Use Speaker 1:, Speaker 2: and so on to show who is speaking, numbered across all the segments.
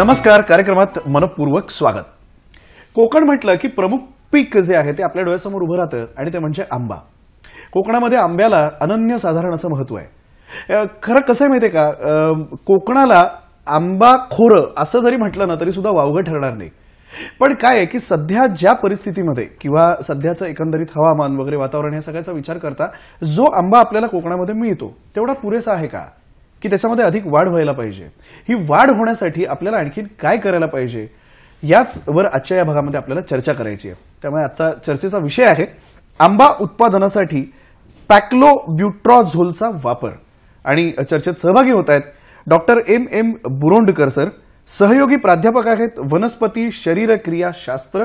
Speaker 1: नमस्कार कार्यक्रमात मनपूर्वक स्वागत. कोकण म्हटलं की प्रमुख पीक जे आहे ते आपल्या डोळ्यासमोर उभं राहतं आणि ते म्हणजे आंबा. कोकणामध्ये आंब्याला अनन्य साधारण असं महत्त्व आहे. खरं कसं आहे माहितीये का? कोकणाला आंबा खोरं असं जरी म्हटलं ना तरी सुद्धा वावगं ठरणार नाही. पण काय आहे की सध्या ज्या परिस्थितीमध्ये किंवा सध्याचं एकंदरीत हवामान वगैरे वातावरण या सगळ्याचा विचार करता जो आंबा आपल्याला कोकणामध्ये मिळतो तेवढा पुरेसा आहे का? की त्याच्यामध्ये अधिक वाढ व्हायला पाहिजे. ही वाढ होण्यासाठी आपल्याला आणखीन काय करायला पाहिजे याच वर आजच्या या भागामध्ये आपल्याला चर्चा करायची आहे. त्यामुळे आजचा चर्चेचा विषय आहे आंबा उत्पादनासाठी पॅक्लोब्युट्रॉझोलचा वापर. आणि चर्चेत सहभागी होत आहेत doctor M M Burondkar sir सहयोगी प्राध्यापक आहेत वनस्पती शरीरक्रिया शास्त्र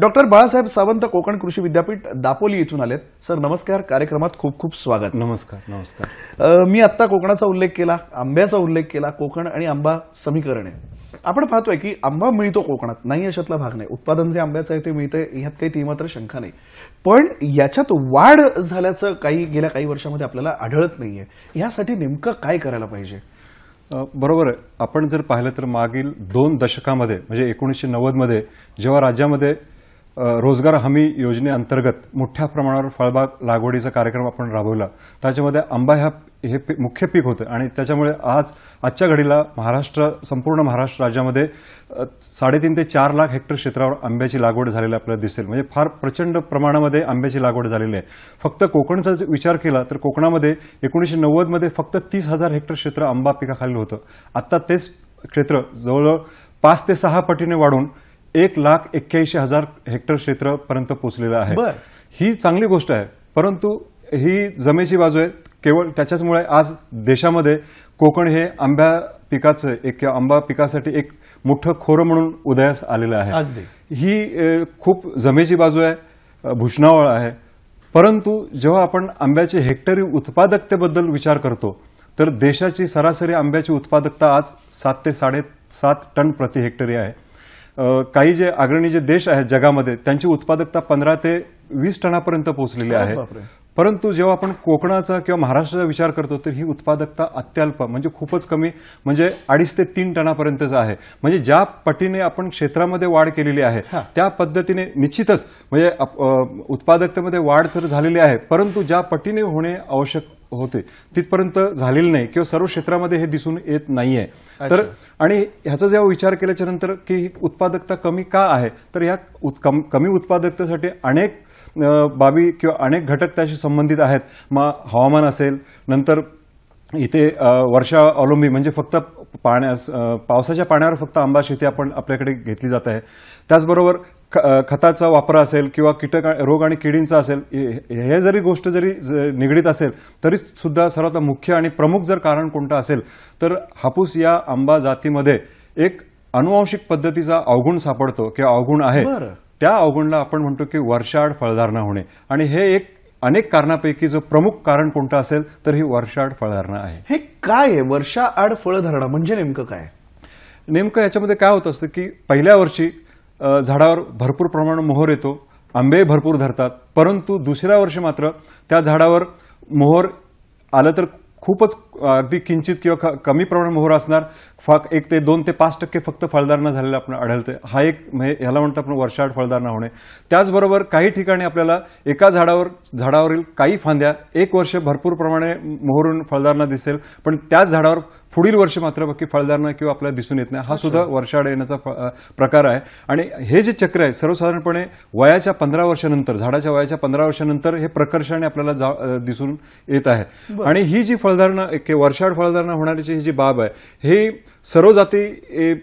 Speaker 1: डॉक्टर बाळासाहेब सावंत कोकण कृषी विद्यापीठ दापोली इथून आलेत. सर नमस्कार. कार्यक्रमात खूप खूप स्वागत.
Speaker 2: नमस्कार नमस्कार.
Speaker 1: मी आत्ता कोकणाचा उल्लेख केला आंब्याचा उल्लेख केला कोकण आणि आंबा समीकरण आहे. आपण पाहतोय की आंबा मिळतो कोकणात नाही अशातला भाग नाही. उत्पादन जे आंब्याचं आहे ते मिळतंय ह्यात काही तीमात्र शंका नाही. पण याच्यात वाढ झाल्याचं काही गेल्या काही वर्षामध्ये आपल्याला आढळत नाहीये. यासाठी नेमकं काय करायला पाहिजे?
Speaker 2: बरोबर आहे. आपण जर पाहिलं तर मागील दोन दशकामध्ये म्हणजे एकोणीसशे नव्वदमध्ये जेव्हा राज्यामध्ये रोजगार हमी योजनेअंतर्गत मोठ्या प्रमाणावर फळबाग लागवडीचा कार्यक्रम आपण राबवला. त्याच्यामध्ये आंबा ह्या हे मुख्य पीक होतं आणि त्याच्यामुळे आज आजच्या घडीला महाराष्ट्र संपूर्ण महाराष्ट्र राज्यामध्ये साडेतीन ते चार लाख हेक्टर क्षेत्रावर आंब्याची लागवड झालेली आपल्याला दिसेल. म्हणजे फार प्रचंड प्रमाणामध्ये आंब्याची लागवड झालेली आहे. फक्त कोकणचा जर विचार केला तर कोकणामध्ये एकोणीसशे नव्वदमध्ये फक्त तीस हजार हेक्टर क्षेत्र आंबा पिकाखाली होतं. आता तेच क्षेत्र जवळजवळ पाच ते सहा पटीने वाढून एक लाख एक्क्याऐंशी हजार हेक्टर क्षेत्रपर्यंत पोहोचलेलं आहे. ही चांगली गोष्ट आहे परंतु ही जमेची बाजू आहे केवळ त्याच्याचमुळे आज देशामध्ये कोकण हे आंब्या पिकाचं एक किंवा आंबा पिकासाठी एक मोठं खोरं म्हणून उदयास आलेलं आहे. ही खूप जमेची बाजू आहे भूषणावळ आहे परंतु जेव्हा आपण आंब्याची हेक्टरी उत्पादकतेबद्दल विचार करतो तर देशाची सरासरी आंब्याची उत्पादकता आज सात ते साडेसात टन प्रति हेक्टरी आहे काही जे अग्रणी जे देश आहेत जगामध्ये त्यांची उत्पादकता पंधरा ते वीस टनापर्यंत पोहोचलेली आहे. परंतु जेव्हा आपण कोकणाचा किंवा महाराष्ट्राचा विचार करतो तर ही उत्पादकता अत्यल्प म्हणजे खूपच कमी म्हणजे अडीच ते तीन टनापर्यंतच आहे. म्हणजे ज्या पटीने आपण क्षेत्रामध्ये वाढ केलेली आहे त्या पद्धतीने निश्चितच म्हणजे उत्पादकतेमध्ये वाढ तर झालेली आहे परंतु ज्या पटीने होणे आवश्यक होते तिथपर्यंत झालेली नाही किंवा सर्व क्षेत्रामध्ये हे दिसून येत नाहीये. तर आणि ह्याचा जेव्हा विचार केल्याच्यानंतर की उत्पादकता कमी का आहे तर या उत- कम- कमी उत्पादकतेसाठी अनेक बाबी किंवा अनेक घटक त्याशी संबंधित आहेत. मग हवामान असेल नंतर इथे वर्षा अवलंबी म्हणजे फक्त पाण्यास पावसाच्या पाण्यावर फक्त आंबा शेती आपण आपल्याकडे घेतली जात आहे. त्याचबरोबर ख- खताचा वापर असेल किंवा कीटक रोग आणि किडींचा असेल हे जरी गोष्ट जरी निगडीत असेल तरी सुद्धा सर्वात मुख्य आणि प्रमुख जर कारण कोणतं असेल तर हापूस या आंबा जातीमध्ये एक अनुवांशिक पद्धतीचा अवगुण सापडतो किंवा अवगुण आहे. त्या अवगुणला आपण म्हणतो की वर्षाआड फळधारणा होणे. आणि हे एक अनेक कारणापैकी जो प्रमुख कारण कोणतं असेल तर ही वर्षाआड फळधारणा आहे.
Speaker 1: हे काय आहे? वर्षा आड फळधारणा म्हणजे नेमकं काय?
Speaker 2: नेमकं याच्यामध्ये काय होत असतं की पहिल्या वर्षी झाडावर भरपूर प्रमाणात मोहर येतो आंबे भरपूर धरतात परंतु दुसऱ्या वर्षी मात्र त्या झाडावर मोहर आलं तर खूपच अगदी किंचित किंवा क- कमी प्रमाणात मोहर असणार. फक्त एक ते दोन ते पाच टक्के फक्त फळदारणा झालेलं आपण आढळते हा एक म्हणजे ह्याला म्हणतो आपण वर्षाआड फळदारणा होणे. त्याचबरोबर काही ठिकाणी आपल्याला एका झाडावर झाडावरील काही फांद्या एक वर्ष भरपूर प्रमाणे मोहरून फळदारणा दिसेल. पण त्याच झाडावर पुढील वर्ष मात्र बाकी फळधारणा किंवा आपल्याला दिसून येत नाही. हा सुद्धा वर्षाआड येण्याचा प्रकार आहे. आणि हे जे चक्र आहे सर्वसाधारणपणे वयाच्या पंधरा वर्षानंतर झाडाच्या वयाच्या पंधरा वर्षानंतर हे प्रकर्षाने आपल्याला दिसून येत आहे. आणि ही जी फळधारणा एक वर्षाआड फळधारणा होण्याची ही जी बाब आहे हे सर्व जाती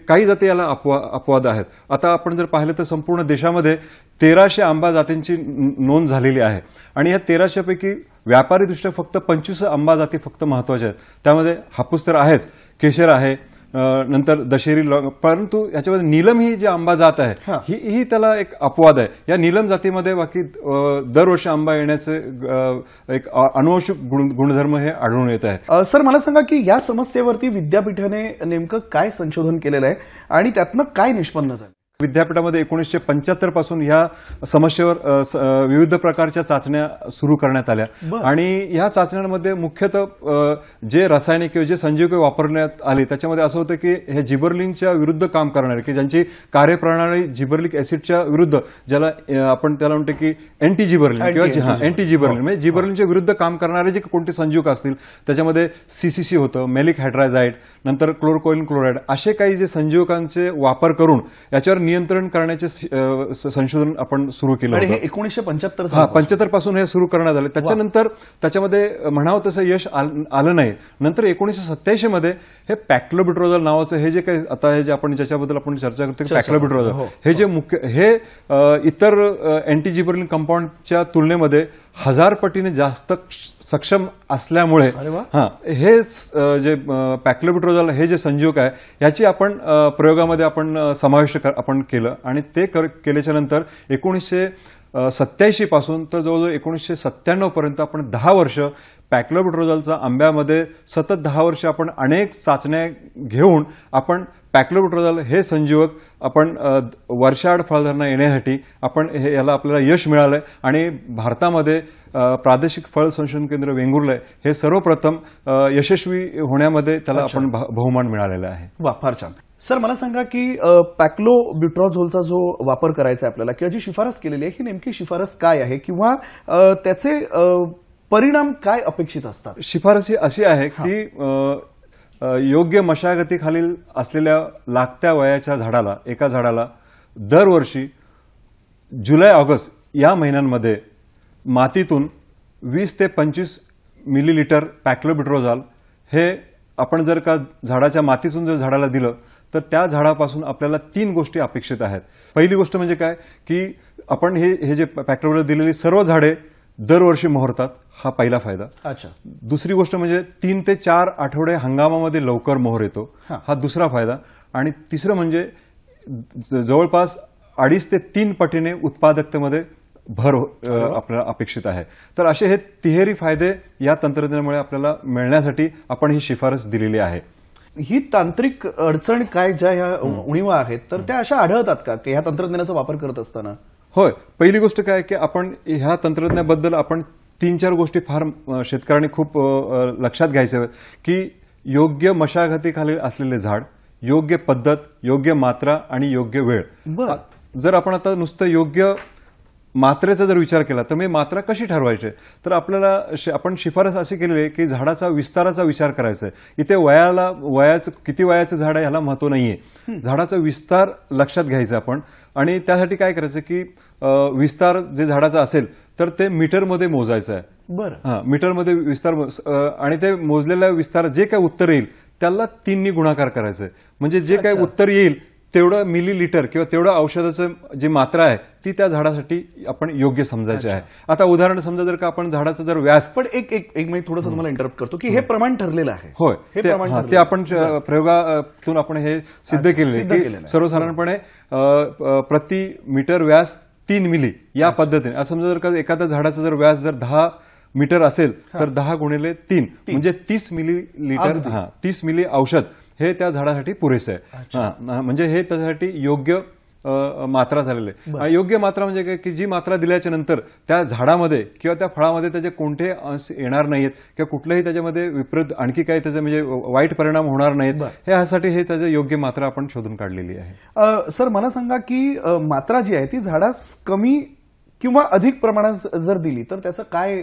Speaker 2: काही जाती याला अपवा अपवाद आहेत. आता आपण जर पाहिलं तर संपूर्ण देशामध्ये तेराशे आंबा जातींची नोंद झालेली आहे. आणि या तेराशेपैकी व्यापारीदृष्ट्या फक्त पंचवीस आंबा जाती फक्त महत्त्वाच्या आहेत. त्यामध्ये हापूस तर आहेच केशर आहे नंतर दशेरी परंतु याच्यामध्ये नीलम ही जी आंबा जात आहे
Speaker 1: हा.
Speaker 2: ही त्याला एक अपवाद आहे. या नीलम जातीमध्ये बाकी दरवर्षी आंबा येण्याचे एक अनुवंशिक गुण- गुणधर्म हे आढळून येत आहे.
Speaker 1: सर मला सांगा की या समस्येवरती विद्यापीठाने नेमकं काय संशोधन केलेलं आहे आणि त्यातनं काय निष्पन्न झालं?
Speaker 2: विद्यापीठामध्ये एकोणीसशे पंच्याहत्तरपासून ह्या समस्येवर विविध प्रकारच्या चाचण्या सुरू करण्यात आल्या. आणि ह्या चाचण्यांमध्ये मुख्यतः जे रासायनिक किंवा जे संजीवके वापरण्यात आले त्याच्यामध्ये असं होतं की हे जिबर्लिनच्या विरुद्ध काम करणारे की ज्यांची कार्यप्रणाली जिबर्लिक ऍसिडच्या विरुद्ध ज्याला आपण त्याला म्हणतो की अँटी जिबर्लिन किंवा हा. अँटी जिबर्लिन म्हणजे जिबर्लिनच्या विरुद्ध काम करणारे जे कोणते संयुग असतील त्याच्यामध्ये सीसीसी होतं मेलिक हायड्रायझाईड नंतर क्लोरोकोइन क्लोराईड असे काही जे संजीवकांचे वापर करून याच्यावर नियंत्रण करण्याचे संशोधन आपण सुरू केलं
Speaker 1: आणि हे एकोणीसशे पंच्याहत्तर
Speaker 2: हा पंच्याहत्तरपासून हे सुरू करण्यात आले. त्याच्यानंतर त्याच्यामध्ये म्हणावं तसं यश आल- नाही. नंतर एकोणीसशे सत्याऐंशी मध्ये हे पॅक्लोबिट्रोजल नावाचं हे जे काही आता हे जे आपण ज्याच्याबद्दल आपण चर्चा करतो
Speaker 1: करतो, हो.
Speaker 2: हे जे मुख्य हे इतर अँटीजिबरलिन कंपाऊंडच्या तुलनेमध्ये हजार पटीने जास्त सक्षम असल्यामुळे. हा हे जे पॅक्लोबिट्रोजल हे जे संजीवक आहे याची आपण प्रयोगामध्ये आपण समाविष्ट कर- आपण केलं आणि ते कर- केल्याच्यानंतर एकोणीसशे सत्याऐंशी पासून तर जवळजवळ एकोणीसशे सत्त्याण्णव पर्यंत आपण दहा वर्ष पॅक्लोबिट्रोजलचा आंब्यामध्ये सतत दहा वर्ष आपण अनेक चाचण्या घेऊन आपण पॅक्लोबिट्रोजल हे संजीवक आपण वर्षाआड फळधारणा येण्यासाठी आपण हे याला आपल्याला यश मिळालंय आणि भारतामध्ये प्रादेशिक फळ संशोधन केंद्र वेंगुर्ले हे सर्वप्रथम यशस्वी होण्यामध्ये त्याला आपण बहुमान मिळालेला आहे.
Speaker 1: वा फार छान. सर मला सांगा की पॅक्लो ब्युट्रॉझोलचा जो वापर करायचा आहे आपल्याला किंवा जी शिफारस केलेली आहे ही नेमकी शिफारस काय आहे? किंवा त्याचे परिणाम काय अपेक्षित असतात?
Speaker 2: शिफारस ही अशी आहे की योग्य मशागतीखालील असलेल्या लागत्या वयाच्या झाडाला एका झाडाला दरवर्षी जुलै ऑगस्ट या महिन्यांमध्ये मातीतून वीस ते पंचवीस मिलीलिटर पॅक्लोबिट्रोझॉल हे आपण जर का झाडाच्या मातीतून जर झाडाला दिलं तर त्या झाडापासून आपल्याला तीन गोष्टी अपेक्षित आहेत. पहिली गोष्ट म्हणजे काय? की आपण हे हे जे पॅक्लोबिट्रोझॉल दिलेली सर्व झाडे दरवर्षी मोहरतात. हा पहिला फायदा.
Speaker 1: अच्छा.
Speaker 2: दुसरी गोष्ट म्हणजे तीन ते चार आठवडे हंगामामध्ये लवकर मोहर येतो.
Speaker 1: हा.
Speaker 2: हा दुसरा फायदा. आणि तिसरं म्हणजे जवळपास अडीच ते तीन पटीने उत्पादकतेमध्ये भर हो- आपल्याला अपेक्षित आहे. तर असे हे तिहेरी फायदे या तंत्रज्ञानामुळे आपल्याला मिळण्यासाठी आपण ही शिफारस दिलेली आहे.
Speaker 1: ही तांत्रिक अडचण काय ज्या ह्या उणीवा आहेत तर त्या अशा आढळतात का? की ह्या तंत्रज्ञानाचा वापर करत असताना?
Speaker 2: होय. पहिली गोष्ट काय की आपण ह्या तंत्रज्ञानाबद्दल आपण तीन चार गोष्टी फार शेतकऱ्यांनी खूप लक्षात घ्यायच्या आहेत की योग्य मशागतीखाली असलेले झाड योग्य पद्धत योग्य मात्रा आणि योग्य वेळ. जर आपण आता नुसतं योग्य मात्रेचा जर विचार केला तर मी मात्रा कशी ठरवायची? तर आपल्याला आपण शिफारस अशी केलेली आहे की झाडाचा विस्ताराचा विचार करायचा आहे. इथे वयाला वयाचं किती वयाचं झाड आहे ह्याला महत्त्व नाहीये. झाडाचा विस्तार लक्षात घ्यायचा आपण. आणि त्यासाठी काय करायचं की विस्तार जे झाडाचा असेल तर ते मीटरमध्ये मोजायचं आहे.
Speaker 1: बरं.
Speaker 2: हा मीटरमध्ये विस्तार आणि ते मोजलेल्या विस्तार जे काय उत्तर येईल त्याला तीननी गुणाकार करायचं आहे. म्हणजे जे काय. उत्तर येईल तेवढं मिली लिटर किंवा तेवढं औषधाचं जी मात्रा आहे ती त्या झाडासाठी आपण योग्य समजायची आहे. आता उदाहरण समजा जर का आपण झाडाचं जर व्यास
Speaker 1: पण एक एक एक मी थोडंसं तुम्हाला इंटरप्ट करतो की हे प्रमाण ठरलेलं आहे.
Speaker 2: होय.
Speaker 1: हे
Speaker 2: ते. आपण प्रयोगातून आपण हे सिद्ध
Speaker 1: अच्छा,
Speaker 2: केलेले
Speaker 1: सिद्ध
Speaker 2: आहे
Speaker 1: केलेलं
Speaker 2: की
Speaker 1: आहे.
Speaker 2: सर्वसाधारणपणे प्रति मीटर व्यास तीन मिली या पद्धतीने. असं समजा जर का एखाद्या झाडाचा जर व्यास जर दहा मीटर असेल तर दहा गुणिले तीन. म्हणजे तीस मिली लिटर. हा तीस मिली औषध हे त्या झाडासाठी पुरेसे आहे. हा, म्हणजे हे त्याच्यासाठी योग्य मात्रा झालेली आहे. आणि योग्य मात्रा म्हणजे काय? की जी मात्रा दिल्याच्या नंतर त्या झाडामध्ये किंवा त्या फळामध्ये त्याचे कोणते अंश येणार नाहीत किंवा कुठलंही त्याच्यामध्ये विपरीत आणखी काही त्याचे म्हणजे वाईट परिणाम होणार नाहीत
Speaker 1: बरं.
Speaker 2: हे यासाठी हे त्याची योग्य मात्रा आपण शोधून काढलेली आहे.
Speaker 1: सर मला सांगा की मात्रा जी आहे ती झाडास कमी किंवा अधिक प्रमाणात जर दिली तर त्याचं काय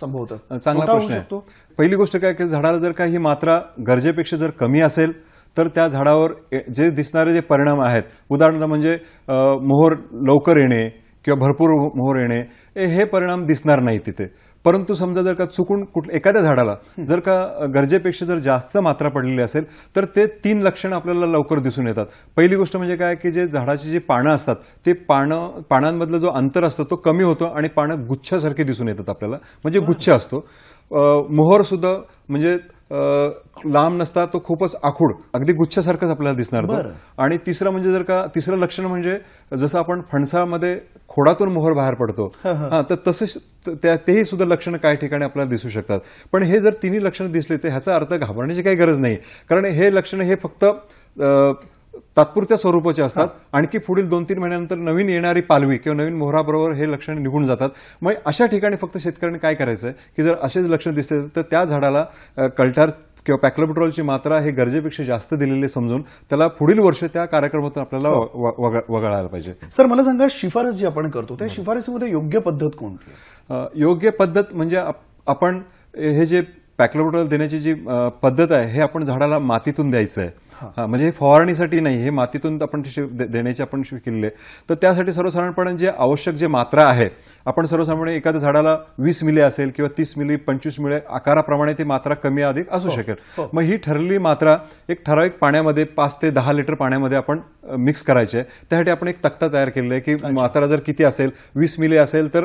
Speaker 1: संभवतं
Speaker 2: चांगला प्रश्न आहे? पहिली गोष्ट काय की झाडाला जर का ही मात्रा गरजेपेक्षा जर कमी असेल तर त्या झाडावर ए- जे दिसणारे जे परिणाम आहेत उदाहरणार्थ म्हणजे मोहर लवकर येणे किंवा भरपूर मोहर येणे हे परिणाम दिसणार नाही तिथे. परंतु समजा जर का चुकून कुठ एखाद्या झाडाला जर का गरजेपेक्षा जर जास्त मात्रा पडलेली असेल तर ते तीन लक्षणं आपल्याला लवकर दिसून येतात. पहिली गोष्ट म्हणजे काय की जे झाडाची जी पानं असतात ते पानं पानांमधलं जो अंतर असतो तो कमी होतो आणि पानं गुच्छासारखे दिसून येतात आपल्याला. म्हणजे गुच्छ असतो. अ, मोहर सुद्धा म्हणजे लांब नसता तो खूपच आखूड अगदी गुच्छासारखंच आपल्याला दिसणार तो. आणि तिसरं म्हणजे जर का तिसरं लक्षण म्हणजे जसं आपण फणसामध्ये खोडातून मोहर बाहेर पडतो हा तर तसेच त्या- तेही सुद्धा लक्षणं काही ठिकाणी आपल्याला दिसू शकतात. पण हे जर तिन्ही लक्षणं दिसली तर ह्याचा अर्थ घाबरण्याची काही गरज नाही. कारण हे लक्षणं हे फक्त तात्पुरत्या स्वरूपाचे असतात. आणखी पुढील दोन तीन महिन्यानंतर नवीन येणारी पालवी किंवा नवीन मोहराबरोबर हे लक्षणे निघून जातात. मग अशा ठिकाणी फक्त शेतकऱ्यांनी काय करायचं की जर असेच लक्षण दिसले तर त्या झाडाला कल्टार किंवा पॅक्लोबिट्रॉलची मात्रा हे गरजेपेक्षा जास्त दिलेली समजून त्याला पुढील वर्ष त्या कार्यक्रमातून आपल्याला
Speaker 1: हो.
Speaker 2: वगळायला पाहिजे.
Speaker 1: सर मला सांगा शिफारस जी आपण करतो त्या शिफारसीमध्ये योग्य पद्धत कोणती
Speaker 2: योग्य पद्धत म्हणजे आप- आपण हे जे पॅक्लोबोटल देण्याची जी पद्धत आहे हे आपण झाडाला मातीतून द्यायचं आहे हा, म्हणजे हे फवारणीसाठी नाही हे मातीतून आपण देण्याची आपण शिकलेले तर त्यासाठी सर्वसाधारणपणे जे आवश्यक जे मात्रा आहे आपण सर्वसाधारणपणे एखाद्या झाडाला वीस मिली असेल किंवा तीस मिली पंचवीस मिली आकाराप्रमाणे ती मात्रा कमी अधिक असू शकेल. मग ही ठरलेली मात्रा एक ठराविक पाण्यामध्ये पाच ते दहा लिटर पाण्यामध्ये आपण मिक्स करायचे आहे. त्यासाठी आपण एक तक्ता तयार केलेला आहे की मात्रा जर किती असेल वीस मिली असेल तर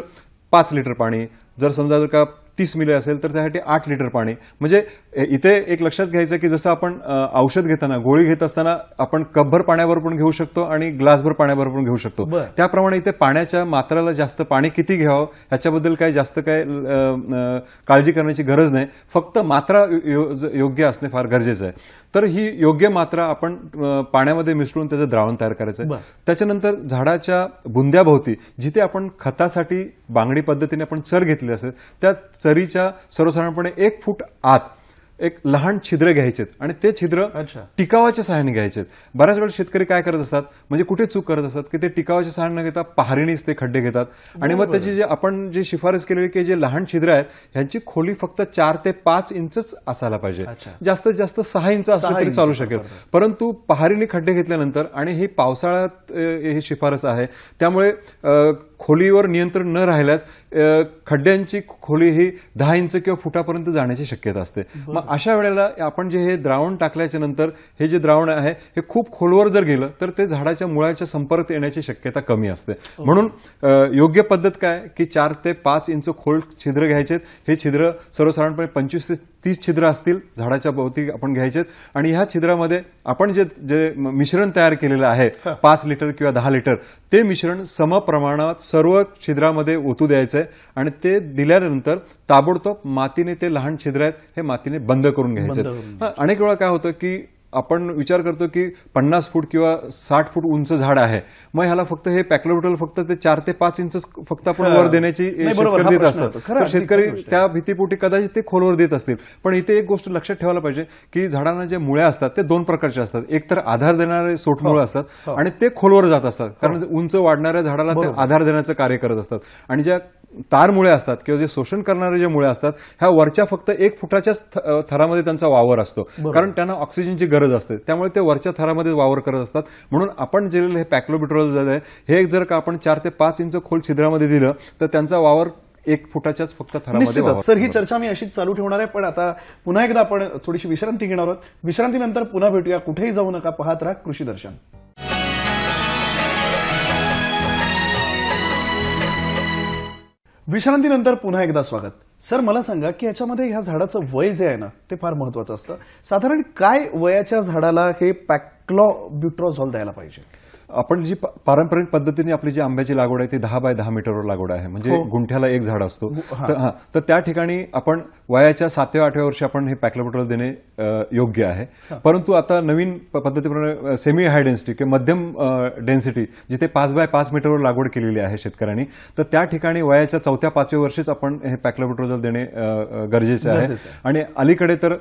Speaker 2: पाच लिटर पाणी. जर समजा जर का तीस मिली असेल तर त्यासाठी आठ लिटर पाणी. म्हणजे इथे एक लक्षात घ्यायचं की जसं आपण औषध घेताना गोळी घेत असताना आपण कपभर पाण्यावर पण घेऊ शकतो आणि ग्लासभर पाण्यावर पण घेऊ शकतो. त्याप्रमाणे इथे पाण्याच्या मात्राला जास्त पाणी किती घ्यावं ह्याच्याबद्दल काही जास्त काय काळजी करण्याची गरज नाही. फक्त मात्रा योग्य असणे फार गरजेचं आहे. तर ही योग्य मात्रा आपण पाण्यामध्ये मिसळून त्याचं द्रावण तयार करायचं आहे. त्याच्यानंतर झाडाच्या बुंद्याभोवती जिथे आपण खतासाठी बांगडी पद्धतीने आपण चर घेतली असेल त्या चरीच्या सर्वसाधारणपणे एक फूट आत एक लहान छिद्र घ्यायचेत. आणि ते छिद्र. टिकावाच्या सहाय्याने घ्यायचे बऱ्याच वेळा शेतकरी काय करत असतात म्हणजे कुठे चूक करत असतात की ते टिकावाच्या सहाय्याने न घेता पहारीणीच ते खड्डे घेतात. आणि मग त्याची जे आपण जे शिफारस केलेली की जे लहान छिद्र आहेत ह्यांची खोली फक्त चार ते पाच इंचच असायला पाहिजे. जास्तीत जास्त सहा इंच असलं तरी चालू. शकेल. परंतु पहारीने खड्डे घेतल्यानंतर आणि ही पावसाळ्यात ही शिफारस आहे त्यामुळे खोलीवर नियंत्रण न राहिल्यास खड्ड्यांची खोली ही दहा इंच किंवा फुटापर्यंत जाण्याची शक्यता असते. मग अशा वेळेला आपण जे हे द्रावण टाकल्याच्या नंतर हे जे द्रावण आहे हे खूप खोलवर जर गेलं तर ते झाडाच्या मुळाच्या संपर्क येण्याची शक्यता कमी असते. म्हणून अ, योग्य पद्धत काय? की चार ते पाच इंच खोल छिद्र घ्यायचेत. हे छिद्र सर्वसाधारणपणे पंचवीस ते तीस छिद्र असतील झाडाच्या भोवती आपण घ्यायचेत. आणि ह्या छिद्रामध्ये आपण जे जे मिश्रण तयार केलेलं आहे पाच लिटर किंवा दहा लिटर ते मिश्रण समप्रमाणात सर्व छिद्रामध्ये ओतू द्यायचं आहे आणि ते दिल्यानंतर ताबडतोब मातीने ते लहान छिद्र आहेत हे मातीने बंद करून घ्यायचे. अनेक वेळा काय होतं की आपण विचार करतो की पन्नास फूट किंवा साठ फूट उंच झाड आहे. मग ह्याला फक्त हे पॅक्लोबिटल फक्त ते चार ते पाच इंच फक्त आपण
Speaker 1: हा.
Speaker 2: वर देण्याची शेतकरी
Speaker 1: हा
Speaker 2: देत असतात. शेतकरी. त्या भीतीपोटी कदाचित ते खोलवर देत असतील. पण इथे एक गोष्ट लक्षात ठेवायला पाहिजे की झाडांना जे मुळे असतात ते दोन प्रकारचे असतात. एक तर आधार देणारे सोटमुळे असतात आणि ते खोलवर जात असतात. कारण उंच वाढणाऱ्या झाडाला ते आधार देण्याचं कार्य करत असतात. आणि ज्या तार मुळे असतात किंवा जे शोषण करणारे जे मुळे असतात ह्या वरच्या फक्त एक फुटाच्याच थरामध्ये त्यांचा वावर असतो. कारण त्यांना ऑक्सिजनची गरज असते. त्यामुळे ते वरच्या थरामध्ये वावर करत असतात. म्हणून आपण जे हे पॅक्लोबिट्रोल झालं आहे हे जर का आपण चार ते पाच इंच खोल छिद्रामध्ये दिलं तर त्यांचा वावर एक फुटाच्याच फक्त थरामध्ये
Speaker 1: सर ही चर्चा मी अशीच चालू ठेवणार आहे. पण आता पुन्हा एकदा आपण थोडीशी विश्रांती घेणार आहोत. विश्रांतीनंतर पुन्हा भेटूया. कुठेही जाऊ नका. पाहत राहा कृषी दर्शन. विश्रांतीनंतर पुन्हा एकदा स्वागत. सर मला सांगा की याच्यामध्ये ह्या झाडाचं वय जे आहे ना ते फार महत्वाचं असतं. साधारण काय वयाच्या झाडाला हे पॅक्लॉ ब्युट्रॉझॉल द्यायला पाहिजे?
Speaker 2: आपण जी पारंपरिक पद्धतीने आपली जी आंब्याची लागवड आहे ती दहा बाय दहा मीटरवर लागवड आहे म्हणजे
Speaker 1: हो.
Speaker 2: गुंठ्याला एक झाड असतो
Speaker 1: हा.
Speaker 2: तर हा, तर त्या ठिकाणी आपण वयाच्या सातव्या आठव्या वर्षी आपण हे पॅक्लोबोटल देणे योग्य आहे परंतु आता नवीन पद्धतीप्रमाणे सेमी हाय डेन्सिटी किंवा मध्यम डेन्सिटी जिथे पाच बाय पाच मीटरवर लागवड केलेली आहे शेतकऱ्यांनी तर त्या ठिकाणी वयाच्या चौथ्या पाचव्या वर्षीच आपण हे पॅक्लोबोटल देणे गरजेचे आहे. आणि अलीकडे तर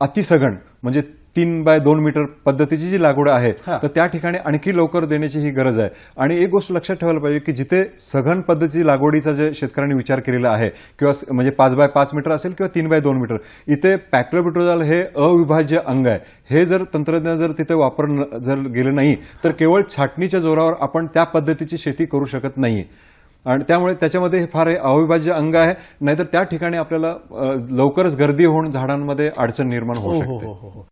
Speaker 2: अतिसघन म्हणजे तीन बाय दोन मीटर पद्धतीची जी लागवड आहे. तर त्या ठिकाणी आणखी लवकर देण्याची ही गरज आहे आणि एक गोष्ट लक्षात ठेवायला पाहिजे की जिथे सघन पद्धतीची लागवडीचा जे शेतकऱ्यांनी विचार केलेला आहे किंवा म्हणजे पाच बाय पाच मीटर असेल किंवा तीन बाय दोन मीटर इथे पॅक्लोबिट्रोझाल हे अविभाज्य अंग आहे हे जर तंत्रज्ञान जर तिथे वापर जर गेलं नाही तर केवळ छाटणीच्या जोरावर आपण त्या पद्धतीची शेती करू शकत नाही आणि त्यामुळे त्याच्यामध्ये हे फार अविभाज्य अंग आहे नाहीतर त्या ठिकाणी आपल्याला लवकरच गर्दी होऊन झाडांमध्ये अडचण निर्माण होऊ
Speaker 1: हो,
Speaker 2: शकते
Speaker 1: हो, हो, हो.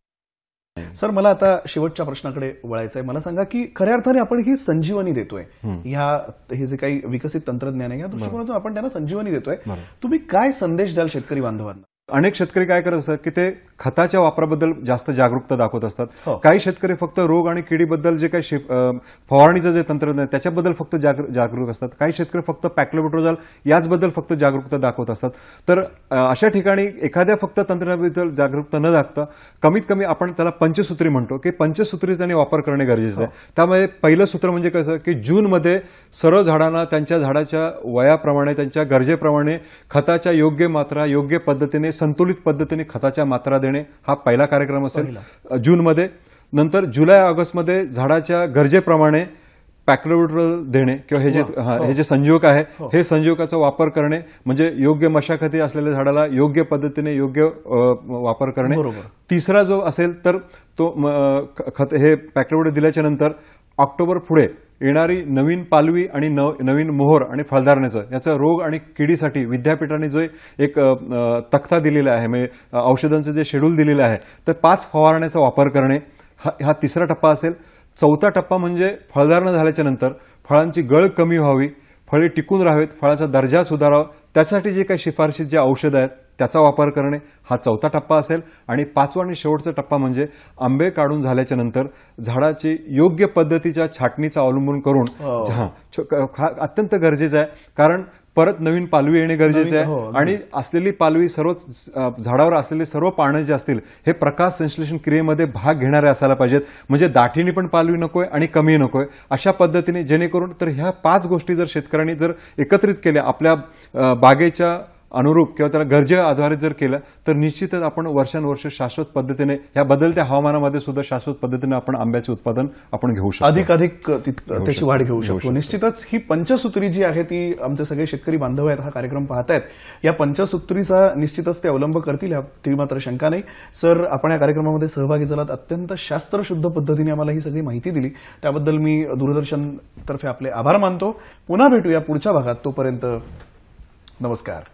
Speaker 1: सर मला आता शेवटच्या प्रश्नाकडे वळायचं आहे मला सांगा की खऱ्या अर्थाने आपण ही संजीवनी देतोय. ह्या हे जे काही विकसित तंत्रज्ञान आहे या दृष्टिकोनातून आपण त्यांना संजीवनी देतोय. तुम्ही काय संदेश द्याल शेतकरी बांधवांना?
Speaker 2: अनेक शेतकरी काय करत असतात की ते खताच्या वापराबद्दल जास्त जागरूकता दाखवत असतात.
Speaker 1: हो.
Speaker 2: काही शेतकरी फक्त रोग आणि किडीबद्दल जे काही फवारणीचं जे तंत्रज्ञान आहे, त्याच्याबद्दल फक्त जागृ- जागरूक असतात. काही शेतकरी फक्त पॅक्लोबेट्रोझाल याचबद्दल फक्त जागरूकता दाखवत असतात. तर अशा ठिकाणी एखाद्या फक्त तंत्रज्ञानाबद्दल जागरूकता न दाखता कमीत कमी आपण त्याला पंचसूत्री म्हणतो की पंचसूत्री त्यांनी वापर करणे गरजेचं आहे. त्यामुळे पहिलं सूत्र म्हणजे कसं की जूनमध्ये सर्व झाडांना त्यांच्या झाडाच्या वयाप्रमाणे त्यांच्या गरजेप्रमाणे खताच्या योग्य मात्रा योग्य पद्धतीने संतुलित पद्धतीने खताच्या मात्रा देणे हा पहिला कार्यक्रम असेल. जूनमध्ये. नंतर जुलै ऑगस्टमध्ये झाडाच्या गरजेप्रमाणे पॅक्लोविट्रल देणे किंवा हे जे हा, हे जे संजीवक आहे हे. संजीवकाचा वापर करणे म्हणजे योग्य मशाखती असलेल्या झाडाला योग्य पद्धतीने योग्य वापर करणे. तिसरा जो असेल तर तो खत हे पॅक्लोविड दिल्याच्या नंतर ऑक्टोबर पुढे येणारी नवीन पालवी आणि नव- नवीन मोहर आणि फळधारणेचं याचं रोग आणि किडीसाठी विद्यापीठाने जो एक तख्ता तक्ता दिलेला आहे म्हणजे औषधांचं जे शेड्यूल दिलेलं आहे तर पाच फवारण्याचा वापर करणे हा हा तिसरा टप्पा असेल. चौथा टप्पा म्हणजे फळधारणा झाल्याच्यानंतर फळांची गळ कमी व्हावी फळे टिकून राहावेत फळाचा दर्जा सुधारावा त्यासाठी जे काही शिफारशीत जे औषधं आहेत त्याचा वापर करणे हा चौथा टप्पा असेल. आणि पाचवा आणि शेवटचा टप्पा म्हणजे आंबे काढून झाल्याच्यानंतर झाडाची योग्य पद्धतीच्या छाटणीचा अवलंबून करून
Speaker 1: हो.
Speaker 2: हा हा अत्यंत गरजेचं आहे. कारण परत नवीन पालवी येणे गरजेचं
Speaker 1: हो,
Speaker 2: आहे
Speaker 1: अगदी.
Speaker 2: आणि असलेली पालवी सर्व झाडावर असलेले सर्व पानं जे असतील हे प्रकाश संश्लेषण क्रियेमध्ये भाग घेणारे असायला पाहिजेत. म्हणजे दाठीने पण पालवी नकोय आणि कमी नकोय. अशा पद्धतीने जेणेकरून तर ह्या पाच गोष्टी जर शेतकऱ्यांनी जर एकत्रित केल्या आपल्या बागेच्या अनुरूप किंवा त्याला गरजे आधारित जर केलं तर निश्चितच आपण वर्षानुवर्ष शाश्वत पद्धतीने या बदलत्या हवामानामध्ये सुद्धा शाश्वत पद्धतीने आपण आंब्याचे उत्पादन आपण घेऊ शकतो.
Speaker 1: अधिक अधिक त्याची. वाढ घेऊ
Speaker 2: शकतो.
Speaker 1: निश्चितच ही पंचसूत्री जी आहे ती आमचे सगळे शेतकरी बांधव आहेत हा कार्यक्रम पाहतायत. या पंचसूत्रीचा निश्चितच ते अवलंब करतील यात मात्र शंका नाही. सर आपण या कार्यक्रमामध्ये सहभागी झालात. अत्यंत शास्त्रशुद्ध पद्धतीने आम्हाला ही सगळी माहिती दिली. त्याबद्दल मी दूरदर्शन तर्फे आपले आभार मानतो. पुन्हा भेटूया पुढच्या भागात. तोपर्यंत नमस्कार.